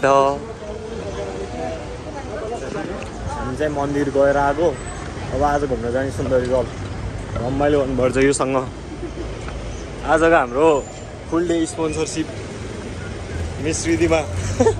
नीलकण्ठ हामी चाहिँ मन्दिर गएर आएको। अब आज घुम्न जाने सुन्दरी गल रमाइलो गर्नुपर्छ योसँग। आजको हाम्रो full day sponsorship miss Ridhima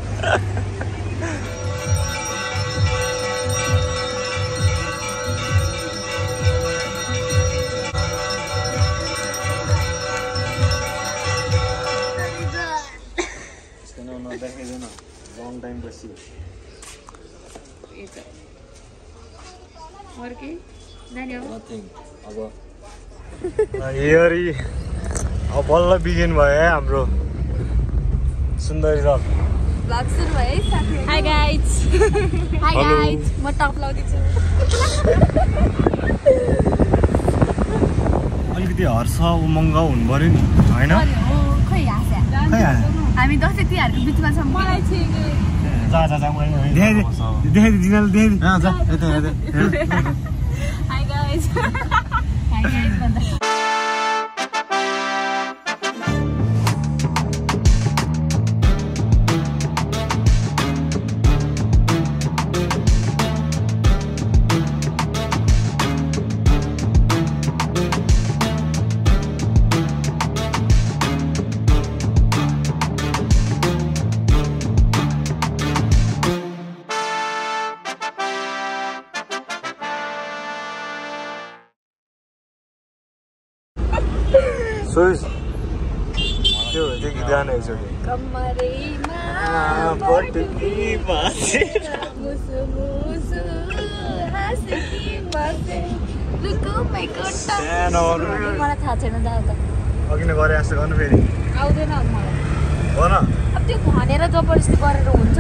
nothing अब हेरी। अब बल्ल बिगिन भयो है हाम्रो। सुन्दरी रक म टप लाउँदैछु अलिकति हर्ष उमङ्ग हुनु पऱ्यो नि होइन? हामी दसैँ तिहारको बिचमा छौँ। मलाई जा जा जा Hi guys. Hi guys. टक। सानो मलाई थाहा छैन अघि नै गरे जस्तो गर्नु फेरि आउँदैन अब मलाई भन अब त्यो भनेर जबरजस्ती गरेर हुन्छ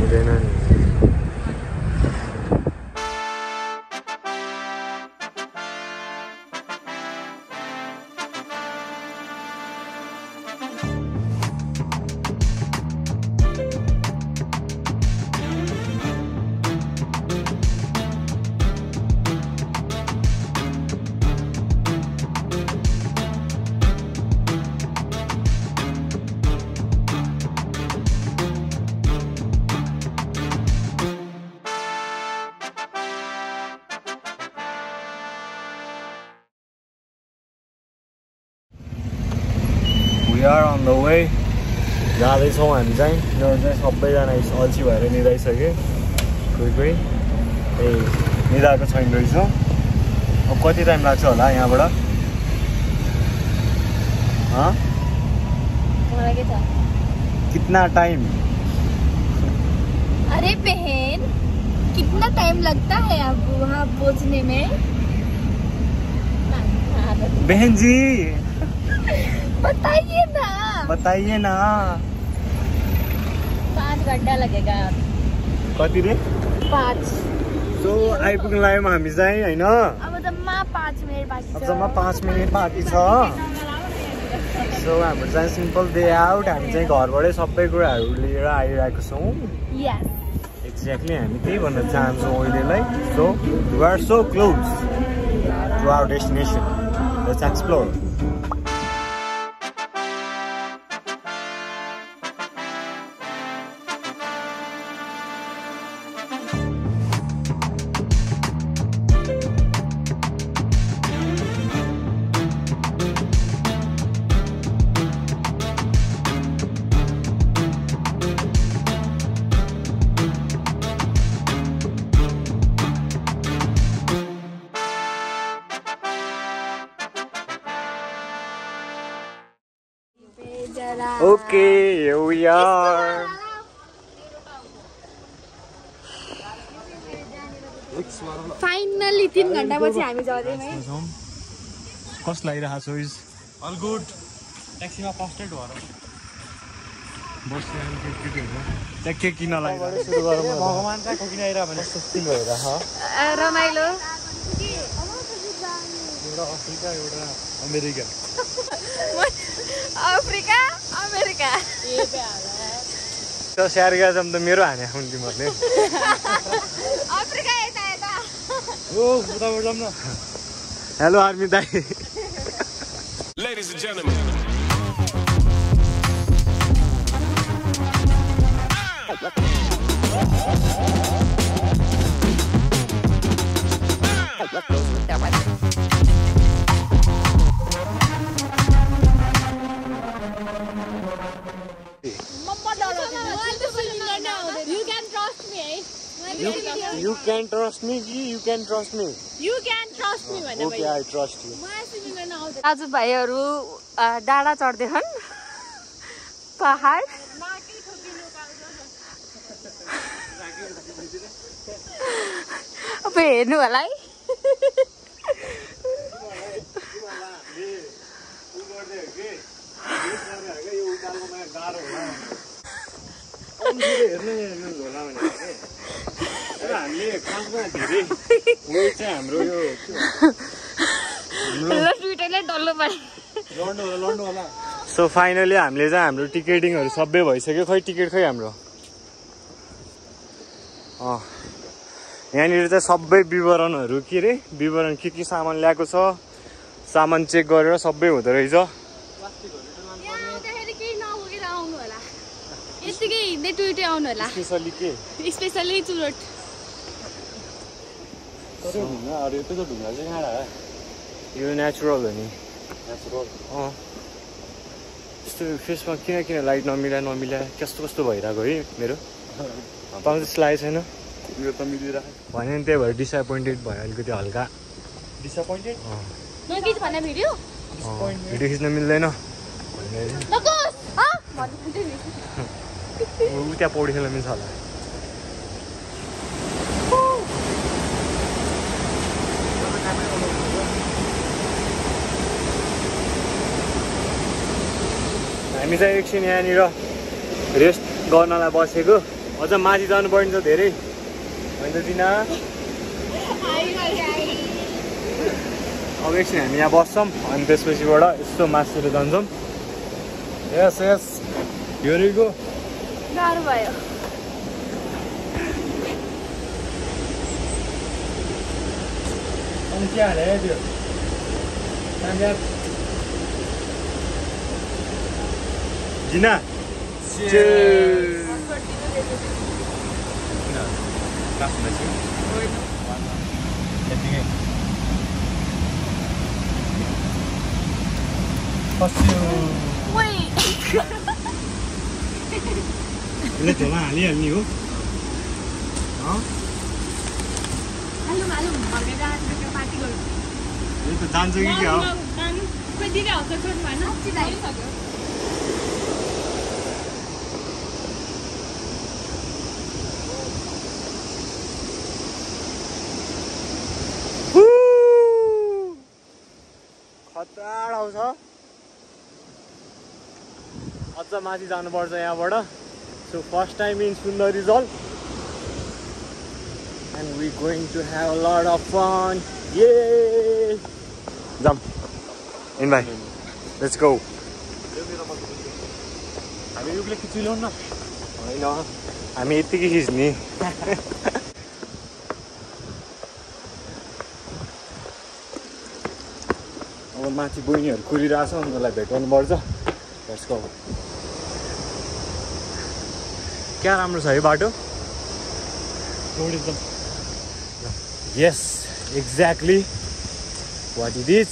हुँदैन नि हामी चाहिँ यिनीहरू चाहिँ सबैजना अल्छी भएर निदाइसक्यो कोही कोही? ए निदाएको छैन रहेछ। अब कति टाइम लाग्छ होला यहाँबाट? हँ? के कितना टाइम अरे बहन कितना टाइम लगता है आप वहाँ पहुँचने में? बहन जी! बताइए ना। बताइए ना। पाँच घन्टा लगेगा। कति रे? पाँच। सो आइपुग्नु लाग्यौँ हामी चाहिँ होइन? अब जम्मा पाँच मिनट बाँकी अब जम्मा पाँच मिनट बाँकी छ। सो हाम्रो चाहिँ सिम्पल डे आउट हामी चाहिँ घरबाटै सबै कुराहरू लिएर आइरहेको छौँ। यस एक्ज्याक्टली हामी त्यही भन्न चाहन्छौँ अहिलेलाई। So we are so close to our destination let's explore तिन घन्टापछि हामी जाँदैछौँ है। कस्तो लागिरहेको छ इज? अल गुड ट्याक्सीमा भएर के किन रमाइलो। एउटा अफ्रिका एउटा अमेरिका। Africa America. त्यो स्याहार जाम त मेरो हाने हुन् तिमीहरूले अफ्रिका यता यता ओ उताबाट जाऊँ न हेलो आर्मी त यु क्यान ट्रस्ट मी कि you can trust me You can trust me भने ओके आई ट्रस्ट यु दाजुभाइहरू अ, डाँडा चढ्दैछन् पहाड। अब हेर्नु होला है। हामीले खासमा धेरै वेट चाहिँ हाम्रो यो ल ट्विटरले डल्लो पारे लड्नु होला लड्नु होला सो फाइनली हामीले चाहिँ हाम्रो टिकेटिङहरू सबै भइसक्यो खै टिकट खै हाम्रो अँ यहाँनिर चाहिँ सबै विवरणहरू के अरे विवरण के के सामान ल्याएको छ सामान चेक गरेर सबै हुँदो रहेछ यहाँ आउँदाखेरि केही नबोकेर आउनु होला यत्तिकै हिँड्दै टुइटै आउनु होला। स्पेसली के? स्पेसल्ली चुरोट। यो नेचुरल हो नि। अँ। यस्तो फेसमा किन किन लाइट नमिला नमिला? कस्तो कस्तो भइरहेको है मेरो? तपाईँ जस्तो लागेको छैन। यो त मिलिरहेको। भने नि त्यही भएर डिसएपोइन्टेड भयो अलिकति हल्का। भिडियो। भिडियो खिच्न मिल्दैन। ऊ त्यहाँ पौडी खेल्न मिल्छ होला हामी चाहिँ एकछिन यहाँनिर रेस्ट गर्नलाई बसेको। अझ माथि जानुपर्ने छ धेरै। होइन त दिना अब एकछिन हामी यहाँ बस्छौँ अनि त्यसपछिबाट यस्तो मासुहरू जान्छौँ यस यस योरिको गाह्रो भयो अनि के हाले त्यो जिना यसले झोला हालिहाल्ने हो त जान्छ कि क्या हो खतरा आउँछ अझ माथि जानुपर्छ यहाँबाट सो फर्स्ट टाइम इन सुन्दर result and we going to have a lot of fun ये जाम इन भाइ लेट्स गो हामी युगले खिचिल्याउँ न होइन हामी यत्तिकै खिच्ने अब माथि बहिनीहरू कुरिरहेछ उनीहरूलाई भेटाउनु पर्छ त्यसको क्या राम्रो छ है बाटो? रोड एकदम। Yes exactly what it is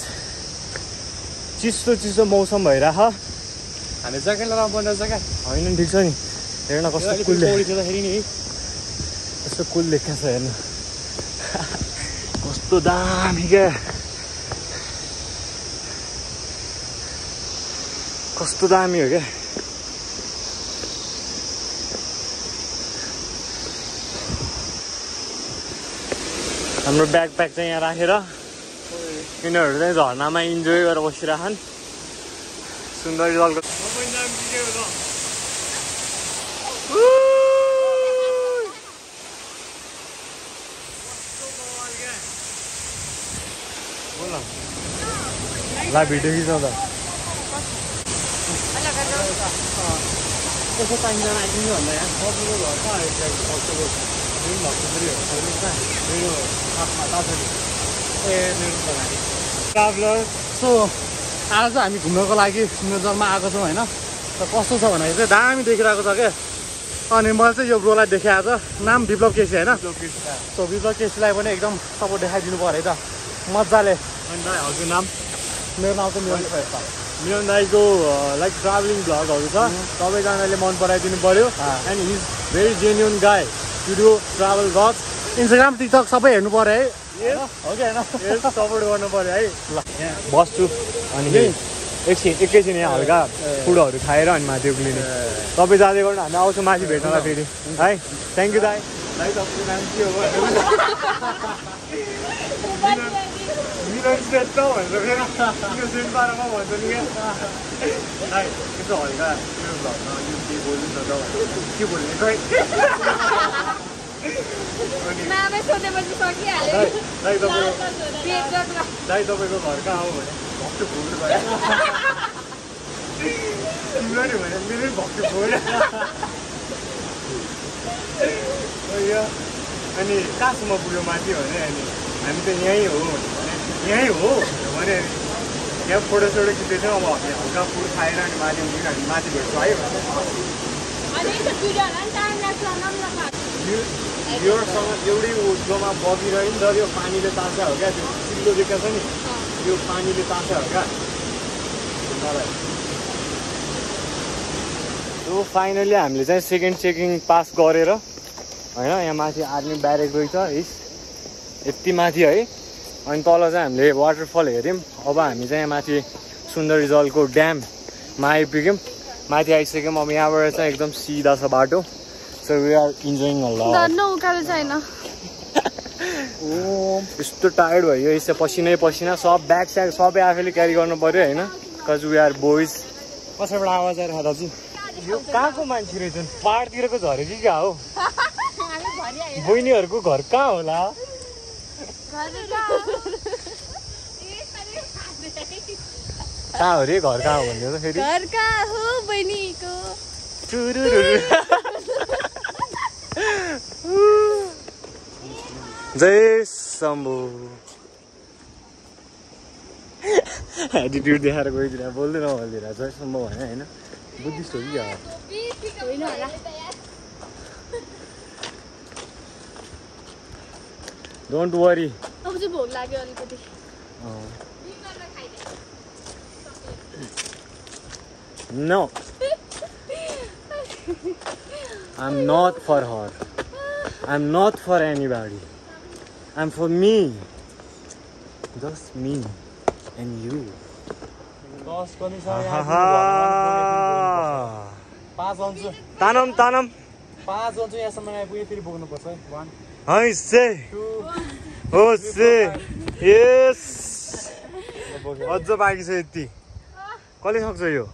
चिसो चिसो मौसम भइरह हामी जग्गा लगाउनु पर्ने जग्गा। होइन ठिक छ नि। हेर्न कस्तो कुल पौडी खेल्दाखेरि नि कस्तो कुल देखा छ हेर्नु। कस्तो दामी क्या। कस्तो दामी हो क्या। हाम्रो ब्याग प्याक चाहिँ यहाँ राखेर यिनीहरू चाहिँ झर्नामा इन्जोय गरेर बसिरहन्। सुन्दर जलको ला भिडियो खिचाउँदा। कसो पाइँदैन आइदिनु भन्दा यहाँ सजिलो घर छ मेरो ए मेरो ट्राभलर सो आज हामी घुम्नको लागि सुन्दरजलमा आएको छौँ होइन कस्तो छ भन्दाखेरि चाहिँ दामी देखिरहेको छ क्या अनि मैले चाहिँ यो ब्रोलाई देखाएको छ नाम विप्लव केसी होइन सो विप्लव केसीलाई पनि एकदम सपोर्ट देखाइदिनु पऱ्यो है त मजाले हजुर नाम मेरो नाम चाहिँ श्रेष्ठ मिलन दाईको लाइक ट्राभलिङ भ्लगहरू छ सबैजनाले मन पराइदिनु पऱ्यो। And his very genuine guy do travel vlog Instagram TikTok सबै हेर्नु पऱ्यो है। होइन? सपोर्ट गर्नु पऱ्यो है। ल बस्छु। अनि यही? एकछिन एकैछिन यहाँ हल्का फुडहरू खाएर अनि माथि उक्लिने। तपाईँ जाँदै गर्नु हामी आउँछौँ माथि भेट्नलाई फेरि। है? थ्याङ्क यू दाई श्रेष्ठ भनेर फेरि त्यो भन्छ नि क्या यसो हल्का बोल्नु न त के बोल्ने खै मामै सोधेपछि सकिहाल्यो। तपाईँको घर कहाँ हो भने भक्तु भुल भयो। तिम्रो नि भने मेरै भक्तु भुल अनि कहाँसम्म पुग्यो माथि भने अनि हामी त यहीँ हो भने यहीँ हो भने यहाँ फोटोसोटो खिच्दैछौँ अब हामी हल्का फुड खाएर अनि माथि उठ्यौँ हामी माथि भेट्छौँ है योसँग एउटै ऊर्ध्वमा बगिरह्यो नि त यो पानीले तान्छ हो क्या? त्यो चिल्लो देखा छ नि? यो पानीले तान्छ हो क्या? सो फाइनली हामीले चाहिँ सेकेन्ड चेकिङ पास गरेर होइन यहाँ माथि आर्मी ब्यारेक रहेछ हिस यति माथि है। अनि तल चाहिँ हामीले वाटरफल हेऱ्यौँ। अब हामी चाहिँ यहाँ माथि सुन्दर रिजल्टको ड्याममा आइपुग्यौँ। माथि आइसक्यौँ। अब यहाँबाट चाहिँ एकदम सिधा छ बाटो। वी आर इन्जोइङ अल धन्न उकालो छैन यस्तो टायर्ड भयो यसो पसिनै पसिना सब ब्याग स्याग सबै आफैले क्यारी गर्नु पऱ्यो होइन? कज वी आर बोइज कसैबाट आवाज आएर दाजु? यो कहाँको मान्छे रहेछन् पाहाडतिरको झरे कि कहाँ हो? बहिनीहरूको घर कहाँ होला? कहाँ हो रे? घर कहाँ हो भन्ने त फेरि घर कहाँ हो बहिनीको टुरुरुरु। जय शम्भु। एटिट्युड देखाएर गइदिएर बोल्दै नभनिदिएर जय शम्भु भने होइन बुद्धिस्ट हो कि क्या? डोन्ट वरी भोक लाग्यो अलिकति। No I'm not for her I'm not for anybody I'm for me just me and you दस पनि छ पाँच अन्चु तानम तानम पाँच अन्चु यहाँसम्म आइपुग्यो फेरि बोक्नुपर्छ वान है से टू हो से यस अझ बाँकी छ यति कसले सक्छ यो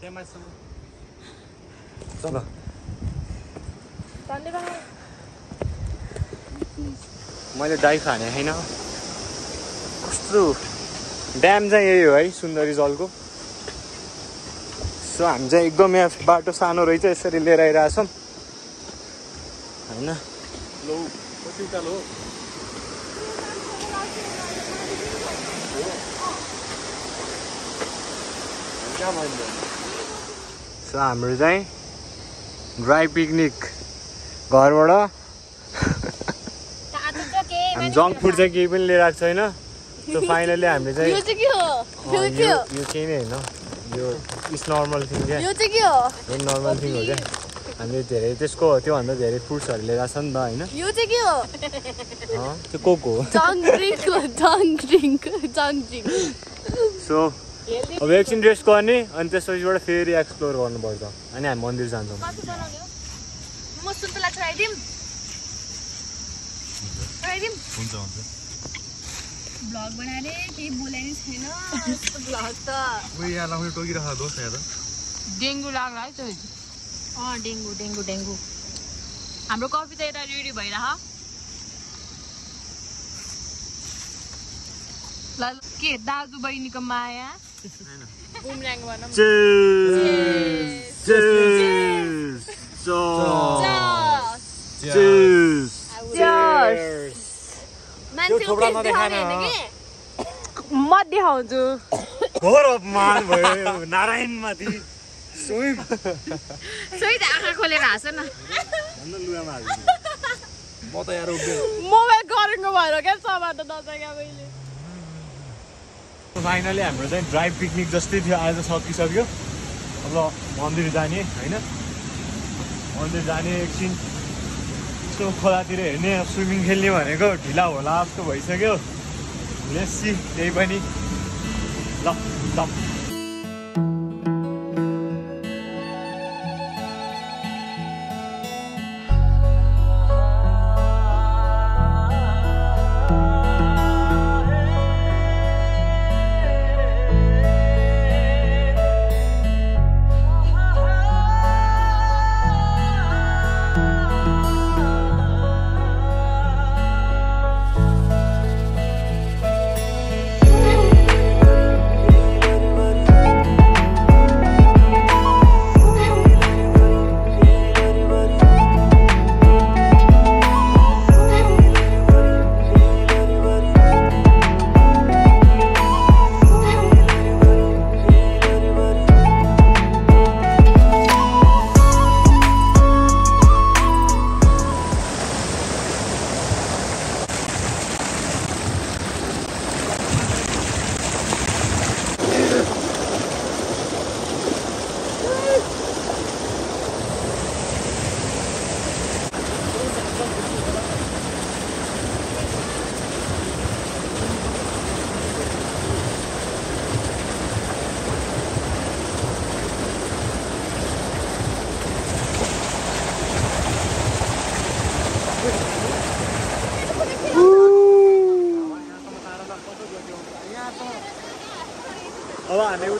ल मैले डाइ खाने होइन? कस्तो? ड्याम चाहिँ यही हो है सुन्दरी जलको। सो हामी चाहिँ एकदम यहाँ बाटो सानो रहेछ यसरी लिएर आइरहेछौँ होइन? सो हाम्रो चाहिँ ड्राई पिकनिक। घरबाट? हामी जङ्क फुड चाहिँ केही पनि लिएर आएको छैन। सो फाइनली हामीले चाहिँ यो चाहिँ के हो? अँ, यो यो के हो? यो केही नै होइन। यो इट्स नर्मल थिङ क्या। यो चाहिँ के हो? यो नर्मल थिङ हो क्या। हामीले धेरै त्यसको त्योभन्दा धेरै फ्रुट्सहरू लिएर आएको छ नि त होइन। यो चाहिँ के हो? त्यो कोको हो। सो अब एकछिन रेस्ट गर्ने अनि त्यसपछिबाट फेरि एक्सप्लोर गर्नुपर्छ। अनि हामी मन्दिर जान्छौँ। म सुन्तला चढाइदिउँ चढाइदिउँ हुन्छ हुन्छ। भ्लग बनाएर केही बोले नि छैन। भ्लग त। उयो यहाँ लाउने टोकिरहेको दोस्त यहाँ त। डेङ्गु लाग्ला है त्यो अँ डेङ्गु डेङ्गु डेङ्गु। हाम्रो कफी त यता रेडी भइरह ल के दाजु बहिनीको माया? उम्राङ भनौँ Cheers! Cheers! Cheers! Cheers! मान्छे थोप्रा नदेखाएन। म देखाउँछु घोर अपमान नारायणमाथि आँखा खोलेर हाँस न मोबाइल गरेको भएर क्या सभा त मैले फाइनली हाम्रो चाहिँ ड्राइभ पिकनिक जस्तै थियो आज सकिसक्यो अब मन्दिर जाने होइन मन्दिर जाने एकछिन यस्तो खोलातिर हेर्ने स्विमिङ खेल्ने भनेको ढिला होला जस्तो भइसक्यो। लेसी त्यही पनि। ल ल।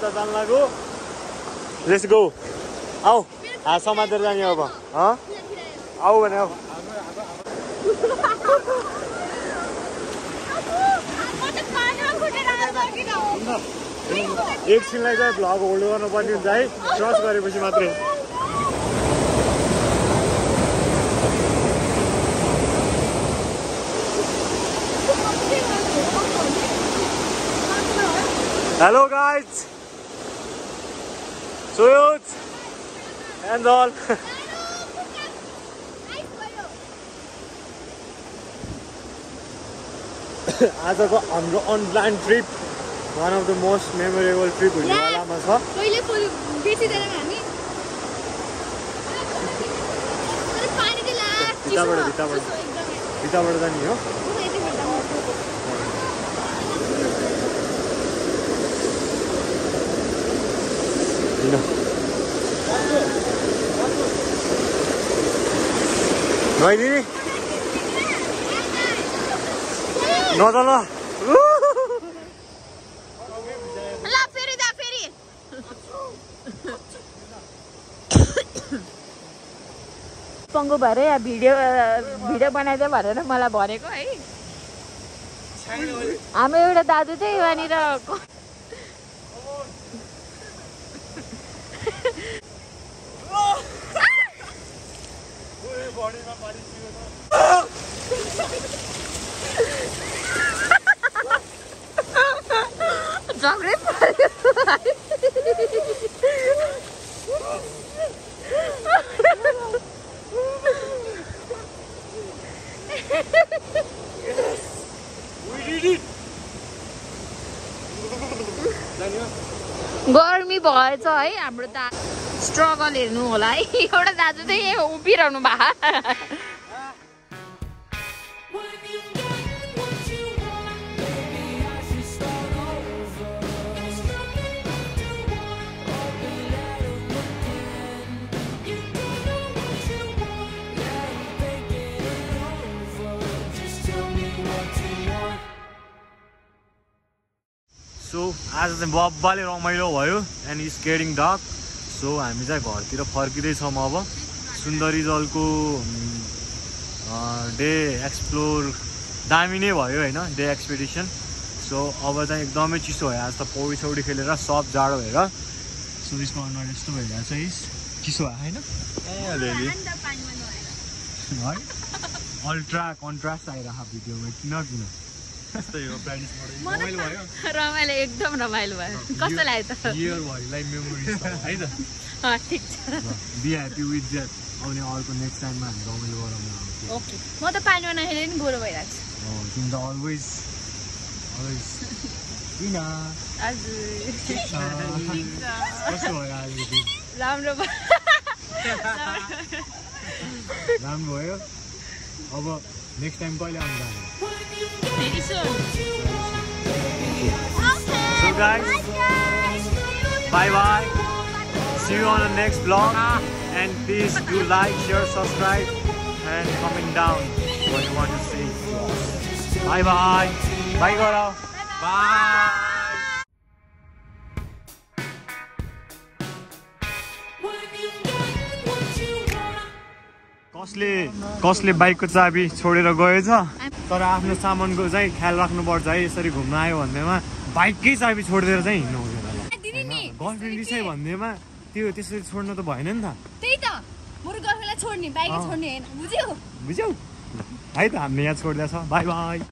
अब हामी उता जान लाग्यो लेट्स गो आऊ हात समातेर जाने अब आऊ भने अब एकछिनलाई चाहिँ भ्लग होल्ड गर्नुपर्ने हुन्छ है क्रस गरेपछि मात्रै हेलो गाइज सुयुज एन्ड अल आजको हाम्रो unplanned trip one of the most memorable trip हुनेवालामा छ। भित्रबाट, भित्रबाट। भित्रबाट जाने हो। बहिनी नचल ल। फेरि दा फेरि। पङ्गु भएर या भिडियो भिडियो बनाइदियो भनेर मलाई भनेको है। हाम्रो एउटा दाजु चाहिँ यहाँनिर क- झगडै पऱ्यो गर्मी भएछ है हाम्रो दा स्ट्रगल हेर्नु होला है। एउटा दाजु चाहिँ उभिरहनु भएको आज चाहिँ बब्बाले रमाइलो भयो and is getting dark so हामी चाहिँ घरतिर फर्किँदैछौँ अब। सुन्दरी जलको डे एक्सप्लोर दामी नै भयो होइन डे एक्सपिडिसन सो अब चाहिँ एकदमै चिसो भयो। आज त पौडी सौडी खेलेर सब जाडो भएर। सो यसको अनुहार यस्तो भइरहेको छ चिसो भयो होइन? ए अलिअलि। है? अल्ट्रा कन्ट्रास्ट आइरहेको भिडियोमा किन किन? रमाइलो एकदम रमाइलो भयो। कस्तो लाग्यो त? ठिक छ। बी ह्याप्पी विथ द्याट आउने अर्को नेक्स्ट टाइममा हामी रमाइलो गराउनु ओके। म त पानीमा नखेलेर नि गोरो भइरहेको छु। दिन? राम्रो भयो। राम्रो भयो? अब नेक्स्ट टाइम कहिले आउनु जाने very soon So guys, bye bye. See you on the next vlog. And please do like, share, subscribe, and comment down what you want to see. Bye bye. Bye Gaurav. Bye. कसले कसले बाइकको चाबी छोडेर गएछ? तर आफ्नो सामानको चाहिँ ख्याल राख्नुपर्छ है यसरी घुम्न आयो भन्दैमा बाइककै चाबी छोडिदिएर चाहिँ हिँड्नु हुँदैन। गर्लफ्रेन्ड रिसायो भन्दैमा त्यो त्यसरी छोड्नु त भएन नि त। छोड्ने। छोड्ने बुझ्यौ? है त हामीले यहाँ छोडिदिएछ बाई बाई